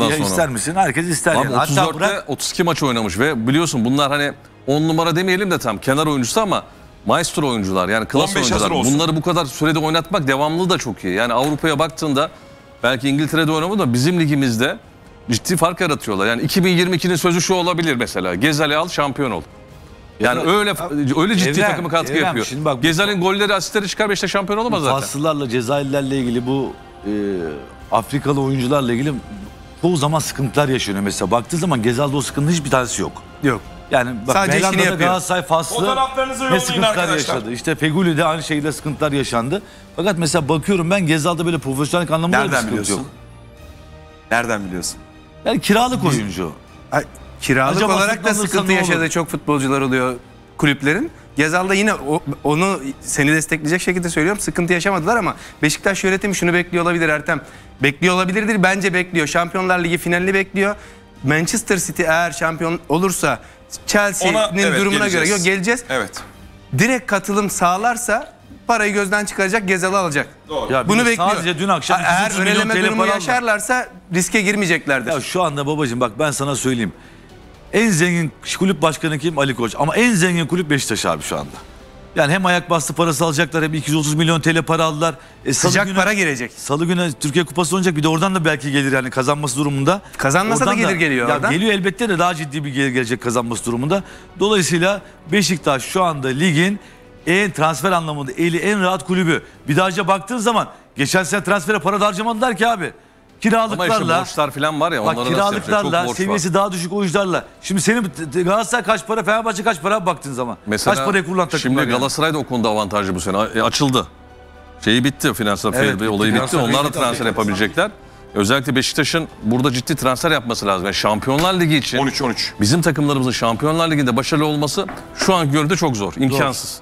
bundan Ya sonra. ister misin? Herkes ister. Abi yani. Hatta 34'te bırak 32 maç oynamış ve biliyorsun bunlar hani 10 numara demeyelim de tam kenar oyuncusu ama maestro oyuncular yani klas 15 hazır oyuncular. Bunları bu kadar sürede oynatmak devamlılığı da çok iyi. Yani Avrupa'ya baktığında belki İngiltere'de oynamadı da bizim ligimizde ciddi fark yaratıyorlar. Yani 2022'nin sözü şu olabilir mesela. Gezal'i al şampiyon ol. Yani öyle öyle ciddi Evren, takımı katkı Evren, yapıyor. şimdi bak bu- Gezal'in golleri, asistleri çıkar Beşiktaş şampiyon olamaz zaten. Faslılarla, Cezayirlerle ilgili bu e, Afrikalı oyuncularla ilgili çoğu zaman sıkıntılar yaşanıyor. Mesela baktığı zaman Gezal'da o sıkıntı hiçbir tanesi yok. Yok. Yani bak Sadece işini Belhanda'da yapıyor. Galatasaray Faslı Fotoğraflarınızı ne yollayın sıkıntılar arkadaşlar. yaşadı. İşte Feguli'de aynı şekilde sıkıntılar yaşandı. Fakat mesela bakıyorum ben Gezal'da böyle profesyonel anlamda da bir Nereden sıkıntı biliyorsun? yok. Nereden biliyorsun? Yani kiralık oyuncu. Ay, Kiralık Acaba olarak da sıkıntı ne olur? yaşadığı çok futbolcular oluyor kulüplerin. Gezal'da yine o- onu seni destekleyecek şekilde söylüyorum. Sıkıntı yaşamadılar ama Beşiktaş yönetimi şunu bekliyor olabilir Ertem. Bekliyor olabilirdir. Bence bekliyor. Şampiyonlar Ligi finalini bekliyor. Manchester City eğer şampiyon olursa Chelsea'nin evet, durumuna göre geleceğiz. yok geleceğiz. Evet. Direkt katılım sağlarsa parayı gözden çıkaracak, Gezal'ı alacak. Doğru. Ya Bunu bekliyor. Sadece dün akşam Ha, eğer 230 milyon öneleme TL durumu yaşarlarsa riske girmeyeceklerdir. Ya şu anda babacığım bak ben sana söyleyeyim. En zengin kulüp başkanı kim? Ali Koç. Ama en zengin kulüp Beşiktaş abi şu anda. Yani hem ayak bastı parası alacaklar hem 230 milyon TL para aldılar. E, salı Sıcak günü- para girecek. Salı günü Türkiye Kupası oynayacak bir de oradan da belki gelir yani kazanması durumunda. Kazanmasa da Oradan gelir geliyor Ya oradan. Geliyor elbette de daha ciddi bir gelir gelecek kazanması durumunda. Dolayısıyla Beşiktaş şu anda ligin en transfer anlamında eli en rahat kulübü. Bir daha önce baktığın zaman geçen sene transfere para da harcamadılar ki abi. Ama Kiralıklarla. işte borçlar falan var ya Bak onları yapacak? Çok kiralıklarla, borç var. seviyesi daha düşük oyuncularla. Şimdi senin Galatasaray kaç para, Fenerbahçe kaç para baktığın zaman. Mesela kaç parayı kullan takımlar Şimdi yani. Galatasaray da o konuda avantajlı bu sene. E, açıldı. Şeyi bitti finansal Evet, fair bitti. olayı bitti. Onlar da bitti, transfer yapabilecekler. Özellikle Beşiktaş'ın burada ciddi transfer yapması lazım. Yani Şampiyonlar Ligi için 13-13. bizim takımlarımızın Şampiyonlar Ligi'nde başarılı olması şu an görüntü çok zor. imkansız.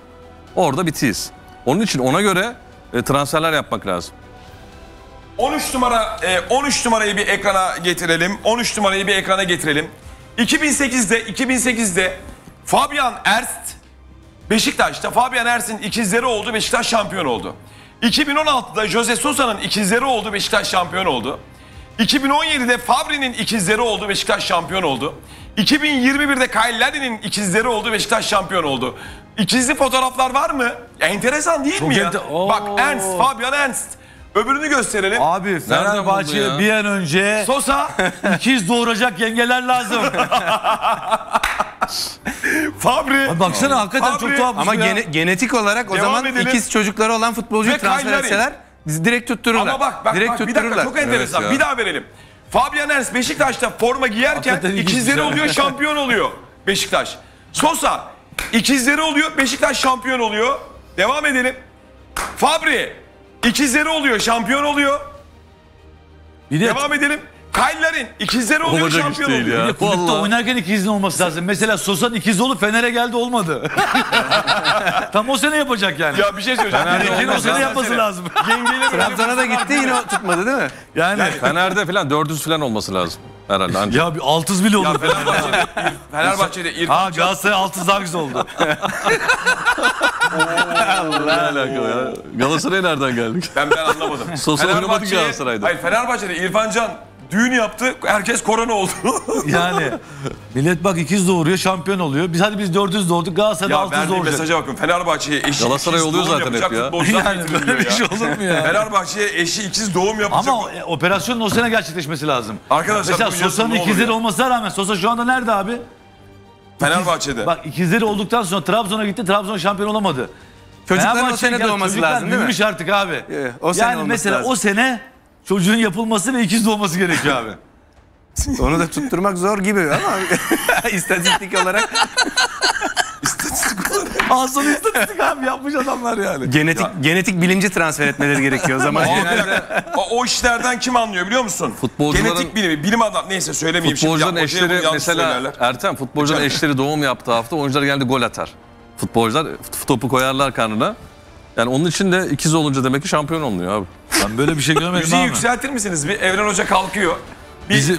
Orada bitiyiz. Onun için ona göre e, transferler yapmak lazım. 13 numara e, 13 numarayı bir ekrana getirelim. 13 numarayı bir ekrana getirelim. 2008'de 2008'de Fabian Erst Beşiktaş'ta Fabian Erst'in ikizleri oldu. Beşiktaş şampiyon oldu. 2016'da Jose Sosa'nın ikizleri oldu. Beşiktaş şampiyon oldu. 2017'de Fabri'nin ikizleri oldu. Beşiktaş şampiyon oldu. 2021'de Kyle Larin'in ikizleri oldu. Beşiktaş şampiyon oldu. İkizli fotoğraflar var mı? Enteresan değil mi ya? ente- Oo. Bak Ernst, Fabian Ernst. Öbürünü gösterelim. Abi buldu Fenerbahçe ya? bir an önce Sosa, ikiz doğuracak yengeler lazım. Fabri Abi baksana hakikaten Fabri. çok tuhaf Ama ya. gene- genetik olarak o Devam zaman edelim. ikiz çocukları olan futbolcuyu Ve transfer Kyle Larin. etseler direkt tuttururlar. Ama bak bak, direkt bak bir dakika tuttururlar. çok enteresan. Evet ya. bir daha verelim. Fabian Ernst Beşiktaş'ta forma giyerken Hakikaten ikizleri şey. oluyor şampiyon oluyor Beşiktaş. Sosa ikizleri oluyor Beşiktaş şampiyon oluyor. Devam edelim. Fabri ikizleri oluyor şampiyon oluyor. Bir de Devam edelim. Kyle Larin ikizleri oluyor Olacak iş şampiyon değil oluyor. ya. Kulüpte Vallahi. oynarken ikizin olması lazım. Mesela Sosa'nın ikiz olup Fener'e geldi olmadı. Tam o sene yapacak yani. Ya bir şey söyleyeceğim. Gerekeni o sene yapması Sene. lazım. Yengeyle böyle Trabzon'a da gitti yine tutmadı değil mi? Yani, Fener'de falan 400 falan olması lazım. Herhalde ancak. ya bir 600 bile Ya oldu. Fenerbahçe'de, Fenerbahçe'de İrfan Ha Galatasaray 600 daha güzel oldu. Ne alakalı ya? Galatasaray'a nereden geldik? Ben ben anlamadım. Sosa oynamadı Fenerbahçe'ye- Galatasaray'da. Hayır Fenerbahçe'de İrfan Can düğün yaptı. Herkes korona oldu. Yani millet bak ikiz doğuruyor şampiyon oluyor. Biz hadi biz 400 doğurduk Galatasaray'da ya 600 verdiği doğuracak. mesaja bakın. Fenerbahçe'ye eşi Galatasaray ikiz oluyor doğum zaten hep ya. Yani böyle bir ya. şey olur mu ya? Fenerbahçe'ye eşi ikiz doğum yapacak. Ama o- e, operasyonun o sene gerçekleşmesi lazım. Arkadaşlar Mesela Sosa'nın ikizleri ya? olmasına rağmen Sosa şu anda nerede abi? Fenerbahçe'de. Bak ikizleri olduktan sonra Trabzon'a gitti. Trabzon şampiyon olamadı. Çocukların o sene doğması lazım değil mi? artık abi. Evet, o sene yani mesela lazım. o sene çocuğun yapılması ve ikiz doğması gerekiyor abi. Onu da tutturmak zor gibi ama istatistik olarak Asıl istatistik abi yapmış adamlar yani. genetik genetik bilimci transfer etmeleri gerekiyor o zaman. Bir dakika. o, o işlerden kim anlıyor biliyor musun? Futbolcuların- Genetik bilimi, bilim adam. Neyse söylemeyeyim Futbolcuların şimdi. Ya, bunu eşleri mesela söylerler. Ertem futbolcuların eşleri doğum yaptığı hafta oyuncular geldi gol atar. Futbolcular topu koyarlar karnına. Yani onun için de ikiz olunca demek ki şampiyon olunuyor abi. Ben böyle bir şey görmedim Müziği abi. yükseltir misiniz? Bir Evren Hoca kalkıyor. Bir Bizi,